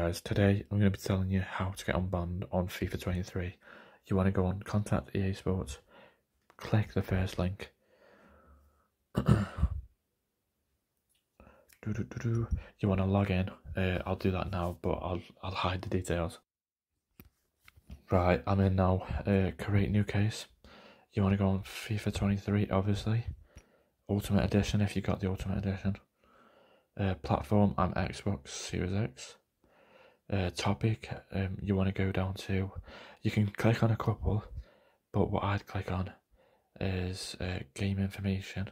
Guys, today I'm going to be telling you how to get unbanned on FIFA 23. You want to go on Contact EA Sports, click the first link. do, do, do. You want to log in? Uh, I'll do that now, but I'll I'll hide the details. Right, I'm in now. Uh, create new case. You want to go on FIFA 23, obviously. Ultimate Edition if you got the Ultimate Edition. Uh, platform, I'm Xbox Series X uh, topic um, you want to go down to, you can click on a couple, but what I'd click on is uh, game information.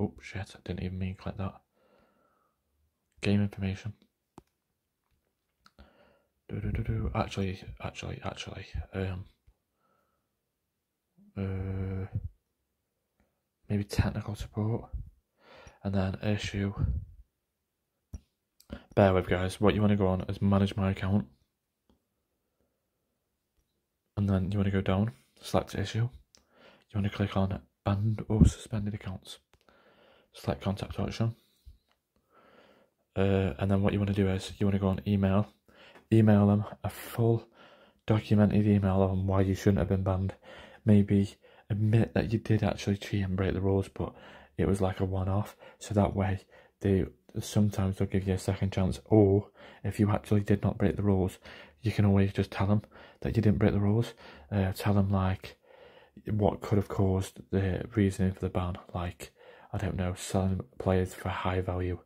Oh shit, I didn't even mean click that. Game information. Do, do, do, do. Actually, actually, actually, um, uh, maybe technical support, and then issue bear with guys, what you want to go on is manage my account. And then you want to go down, select issue. You want to click on banned or suspended accounts. Select contact option. Uh, and then what you want to do is you want to go on email, email them a full documented email on why you shouldn't have been banned. Maybe admit that you did actually cheat and break the rules, but it was like a one off. So that way they sometimes they'll give you a second chance. Or if you actually did not break the rules, you can always just tell them that you didn't break the rules. Uh, tell them like what could have caused the reasoning for the ban, like I don't know, selling players for high value.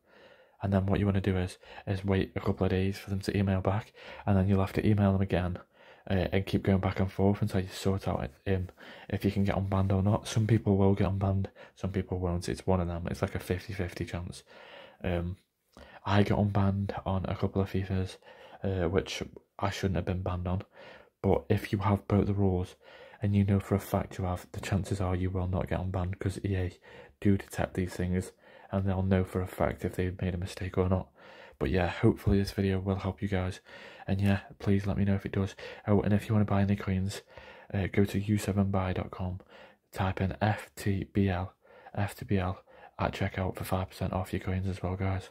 And then what you want to do is is wait a couple of days for them to email back, and then you'll have to email them again. Uh, and keep going back and forth until you sort out um, if you can get unbanned or not. Some people will get unbanned, some people won't. It's one of them. It's like a 50 50 chance. Um, I got unbanned on a couple of FIFAs, uh, which I shouldn't have been banned on. But if you have broke the rules and you know for a fact you have, the chances are you will not get unbanned because EA do detect these things and they'll know for a fact if they've made a mistake or not. But yeah, hopefully this video will help you guys. And yeah, please let me know if it does. Oh, and if you want to buy any coins, uh, go to u7buy.com, type in FTBL, FTBL, at checkout for 5% off your coins as well, guys.